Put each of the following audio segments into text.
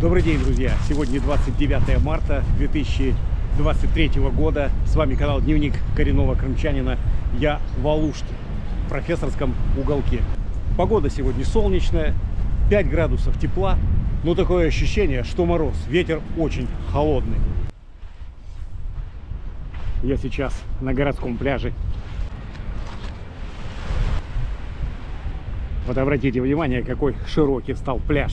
Добрый день, друзья! Сегодня 29 марта 2023 года. С вами канал Дневник коренного крымчанина. Я в Алуште, в профессорском уголке. Погода сегодня солнечная, 5 градусов тепла. Но такое ощущение, что мороз. Ветер очень холодный. Я сейчас на городском пляже. Вот обратите внимание, какой широкий стал пляж.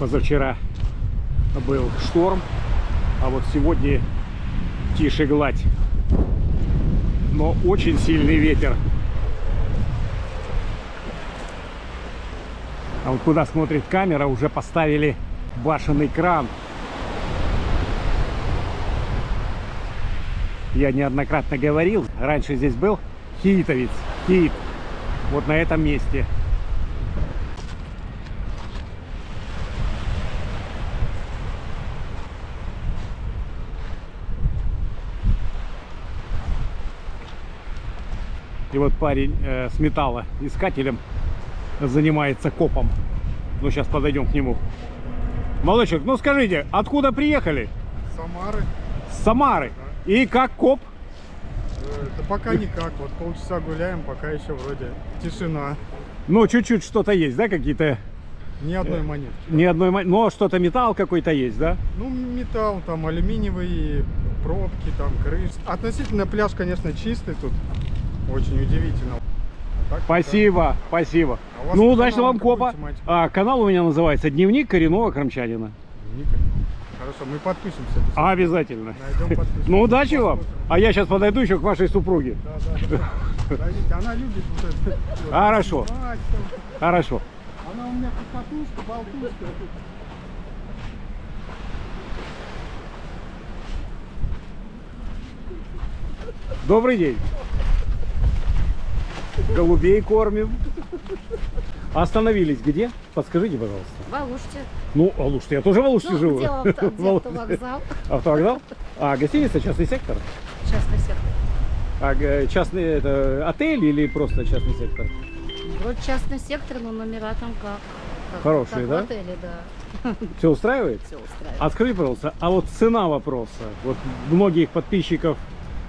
Позавчера был шторм, а вот сегодня тише гладь. Но очень сильный ветер. А вот куда смотрит камера, уже поставили башенный кран. Я неоднократно говорил, раньше здесь был хитовец, хит. Вот на этом месте. И вот парень э, с металлоискателем занимается копом. Ну, сейчас подойдем к нему. Молодчик, ну скажите, откуда приехали? Самары. С Самары. И как коп? Э, Да пока никак. Вот полчаса гуляем, пока еще вроде тишина. Ну, чуть-чуть что-то есть, да, какие-то? Ни одной монетки. Ни одной, мо- но что-то металл какой-то есть, да? Ну, металл, там алюминиевые пробки, там крыш. Относительно пляж, конечно, чистый тут. Очень удивительно. А так Спасибо, спасибо. А Ну, удачного вам копа. тематику? А, канал у меня называется «Дневник коренного крымчанина». да? Ника. Хорошо, мы подпишемся. обязательно. Обязательно. Найдем, подпишемся. Ну, удачи вам. Посмотрим. А я сейчас подойду еще к вашей супруге. Да, да, да. Подождите, она любит вот это. вот, Хорошо. Хорошо. Она у меня катушка, болтушка. Добрый день. Голубей кормим. Остановились где? Подскажите, пожалуйста. В Алуште. Ну, Алушта, я тоже в Алуште Ну, живу. где авто- где автовокзал? Автовокзал? А, гостиница, частный сектор? Частный сектор. А частный это отель или просто частный сектор? Вроде частный сектор, но номера там как? как Хорошие, как да? в отеле, да. Все устраивает? Все устраивает. А скажи, пожалуйста, а вот цена вопроса, вот многих подписчиков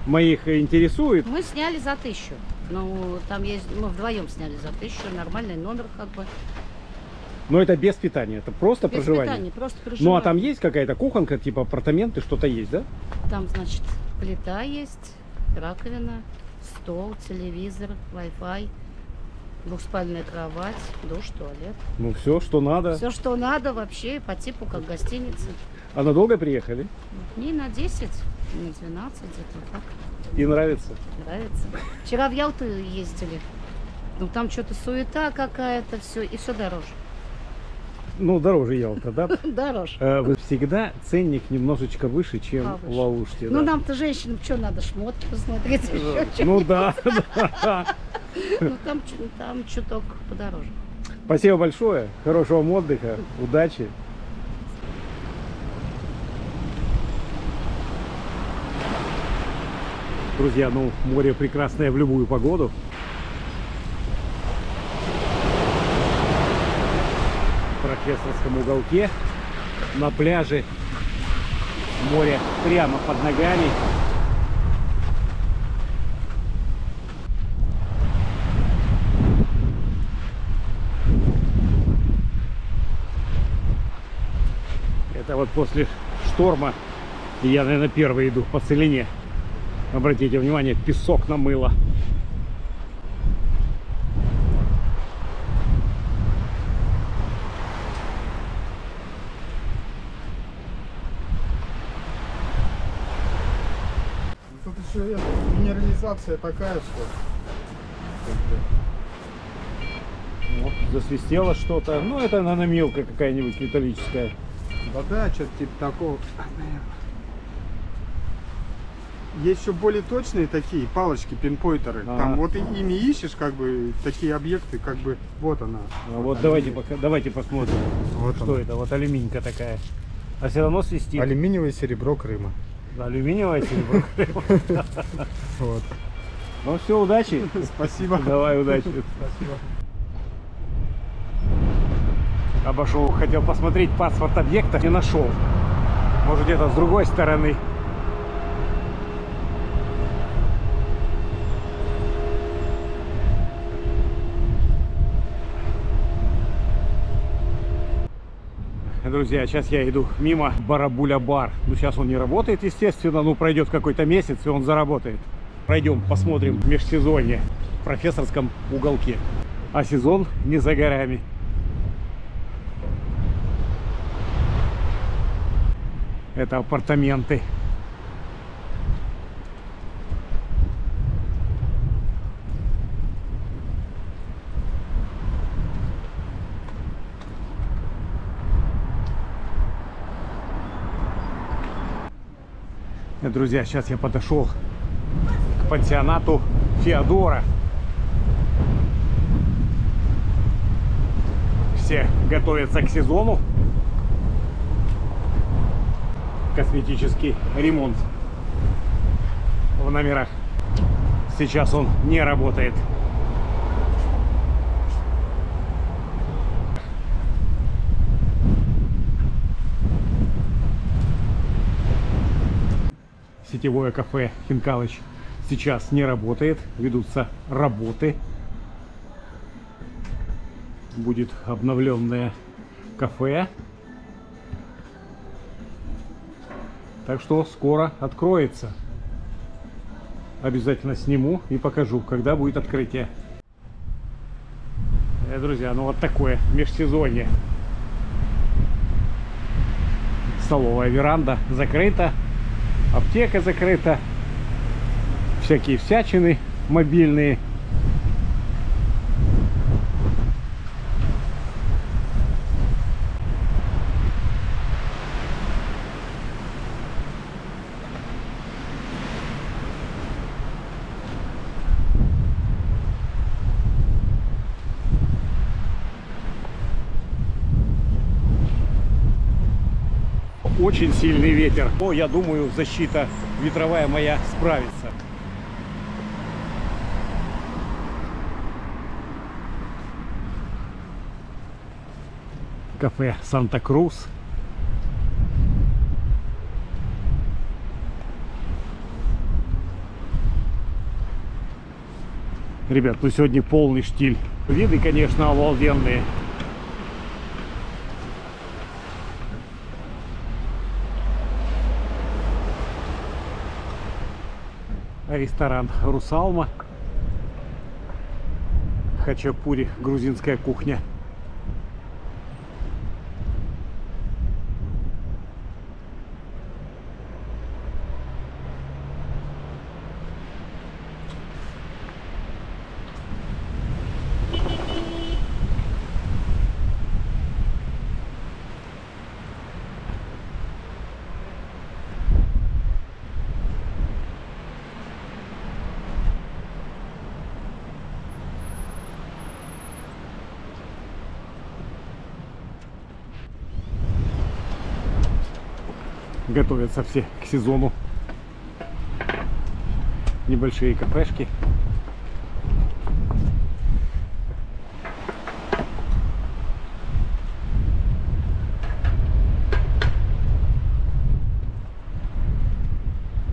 моих интересует. Мы сняли за тысячу. Ну, там есть, мы вдвоем сняли за тысячу, нормальный номер как бы. Но это без питания, это просто Без проживание. питания, просто Ну проживание. а там есть какая-то кухонка, типа апартаменты, что-то есть, да? Там, значит, плита есть, раковина, стол, телевизор, Wi-Fi, двухспальная кровать, душ, туалет. Ну все, что надо. Все, что надо вообще, по типу как гостиницы. А надолго приехали? Дней на 10, на 12 где-то так. И нравится? Нравится. Вчера в Ялту ездили. Ну там что-то суета какая-то, все, и все дороже. Ну, дороже Ялта, да? Дороже. Э, вы Всегда ценник немножечко выше, чем в Алуште. Ну нам-то женщинам что надо, шмотки посмотреть чё. Ну да. Ну там, чуток подороже. Спасибо большое. Хорошего отдыха. Удачи. Друзья, ну море прекрасное в любую погоду. В профессорском уголке на пляже море прямо под ногами. Это вот после шторма я, наверное, первый иду по целине. Обратите внимание, песок намыло. Тут еще это, минерализация такая, что Вот, засвистело что-то. Ну, это, наверное, мелкая какая-нибудь металлическая. вода, что-то типа такого. Есть еще более точные такие палочки, пинпойтеры. Ага. Там вот и ими ищешь, как бы, такие объекты, как бы, вот она. А вот давайте, пока, давайте посмотрим, Вот что она. это. Вот алюминька такая. А все равно свистит. Алюминиевое серебро Крыма. Алюминиевая серебро. Вот. Ну все, удачи. Спасибо. Давай, удачи. Спасибо. Обошел, хотел посмотреть паспорт объекта, не нашел. Может где-то с другой стороны. Друзья, сейчас я иду мимо Барабуля бар. Ну, сейчас он не работает, естественно, ну, пройдет какой-то месяц, и он заработает. Пройдем, посмотрим межсезонье в профессорском уголке. А сезон не за горами. Это апартаменты. Друзья, сейчас я подошел к пансионату Феодора. Все готовятся к сезону. Косметический ремонт в номерах. Сейчас он не работает. Сетевое кафе Хинкалыч сейчас не работает. Ведутся работы. Будет обновленное кафе. Так что скоро откроется. Обязательно сниму и покажу, когда будет открытие. Э, Друзья, ну вот такое межсезонье. Столовая веранда закрыта. Аптека закрыта. Всякие всячины мобильные. Очень сильный ветер. Но я думаю, защита ветровая моя справится. Кафе Санта-Крус. Ребят, ну сегодня полный штиль. Виды, конечно, обалденные. Ресторан Русалма. Хачапури, грузинская кухня. Готовятся все к сезону. Небольшие кафешки.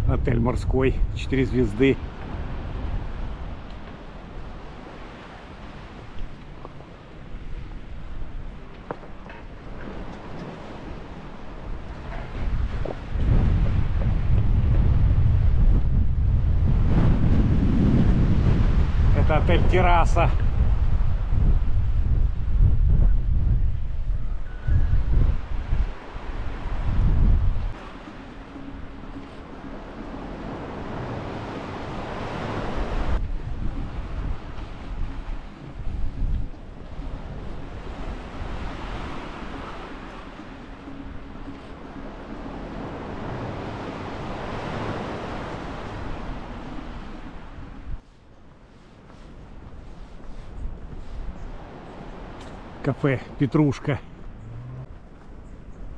Отель морской, 4 звезды. Это отель терраса. Кафе Петрушка.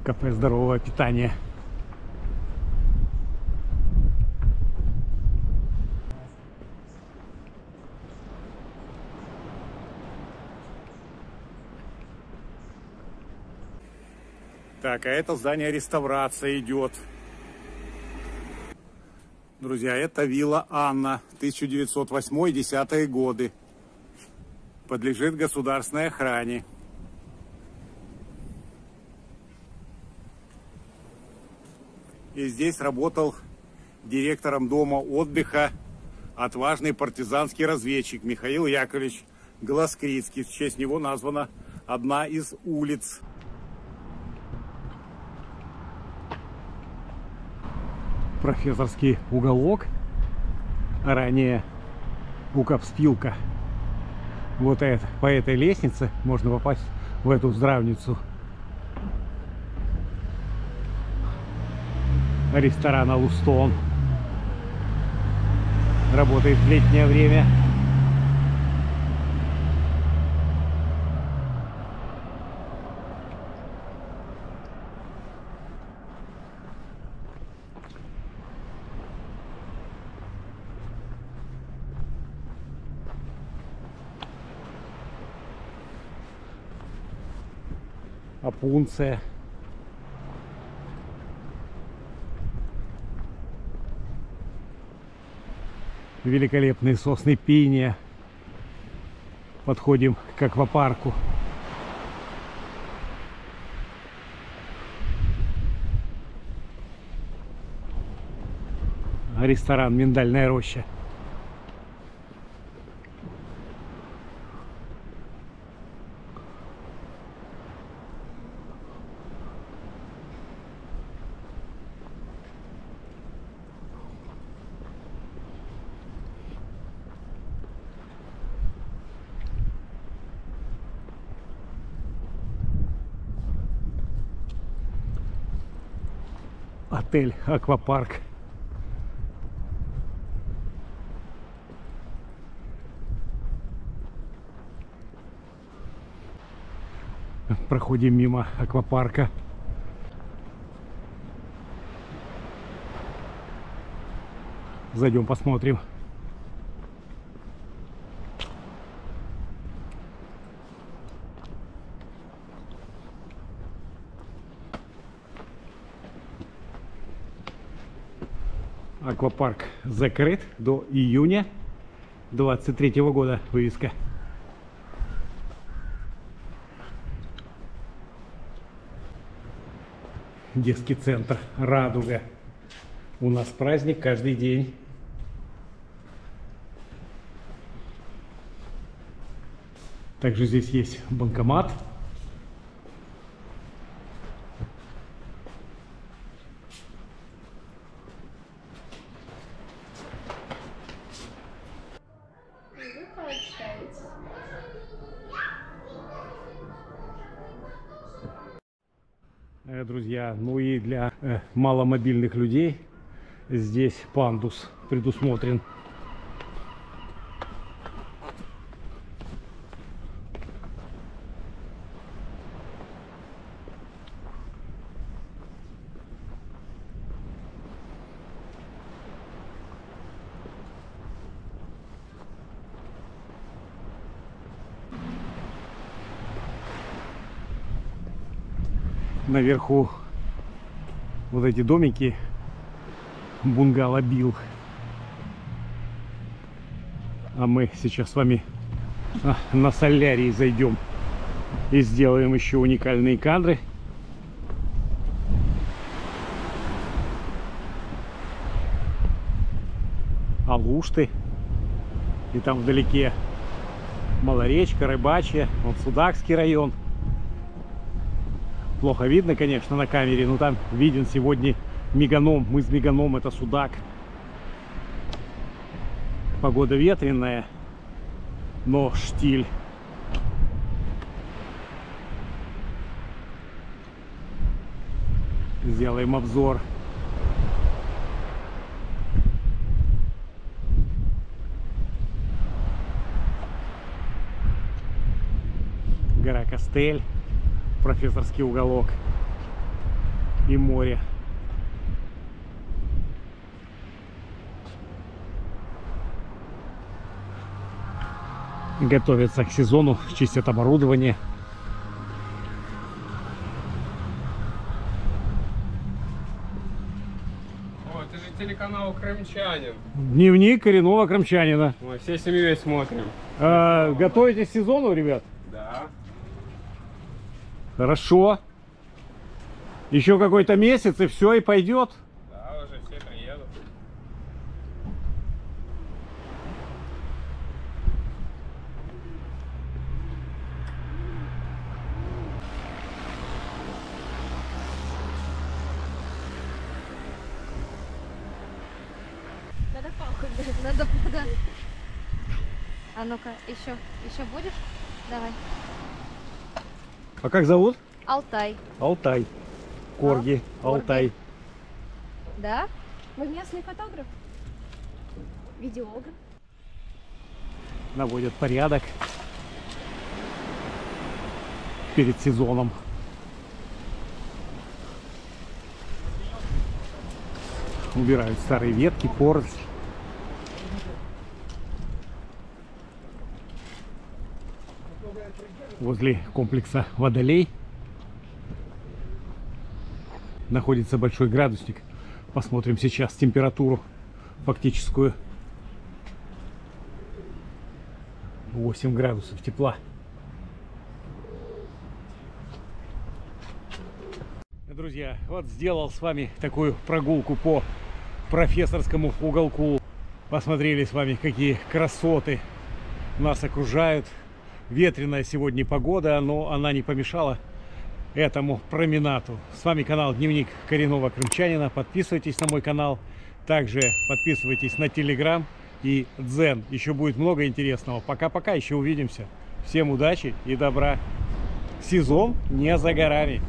Кафе здорового питания. Так, а это здание реставрация идет. Друзья, это вилла Анна, 1908-10 годы. Подлежит государственной охране. И здесь работал директором дома отдыха отважный партизанский разведчик Михаил Яковлевич Гласкрицкий. В честь него названа одна из улиц. Профессорский уголок, ранее Укапспилка. Вот это, по этой лестнице можно попасть в эту здравницу. Ресторан Алустон. Работает в летнее время. Апунция. Великолепные сосны пиния. Подходим к аквапарку. Ресторан «Миндальная роща». Отель Аквапарк. Проходим мимо аквапарка. Зайдем посмотрим. Аквапарк закрыт до июня 23 года вывеска. Детский центр Радуга. У нас праздник каждый день. Также здесь есть банкомат. Друзья, ну и для э, маломобильных людей здесь пандус предусмотрен. Наверху вот эти домики бунгало бил. А мы сейчас с вами а, на солярий зайдем и сделаем еще уникальные кадры. Алушты. И там вдалеке Малоречка, Рыбачья, вон Судакский район. Плохо видно, конечно, на камере, но там виден сегодня Меганом. Мы с Меганом, это Судак. Погода ветреная, но штиль. Сделаем обзор. Гора костель, профессорский уголок и море. Готовятся к сезону, чистят оборудование. О, это же телеканал Крымчанин. Дневник коренного крымчанина. Мы всей семьей смотрим. А, готовитесь к сезону, ребят? Хорошо. Еще какой-то месяц и все, и пойдет. Да, уже все приедут. Надо палку, надо, надо. А ну-ка, еще, еще будешь? Давай. А как зовут? Алтай. Алтай. Корги, Корги. Алтай. Да? Вы местный фотограф? Видеограф? Наводят порядок перед сезоном. Убирают старые ветки, поросль. Возле комплекса Водолей находится большой градусник. Посмотрим сейчас температуру фактическую. 8 градусов тепла. Друзья, вот сделал с вами такую прогулку по профессорскому уголку. Посмотрели с вами, какие красоты нас окружают. Ветреная сегодня погода, но она не помешала этому променаду. С вами канал Дневник Коренного Крымчанина. Подписывайтесь на мой канал. Также подписывайтесь на Телеграм и Дзен. Еще будет много интересного. Пока-пока, еще увидимся. Всем удачи и добра. Сезон не за горами.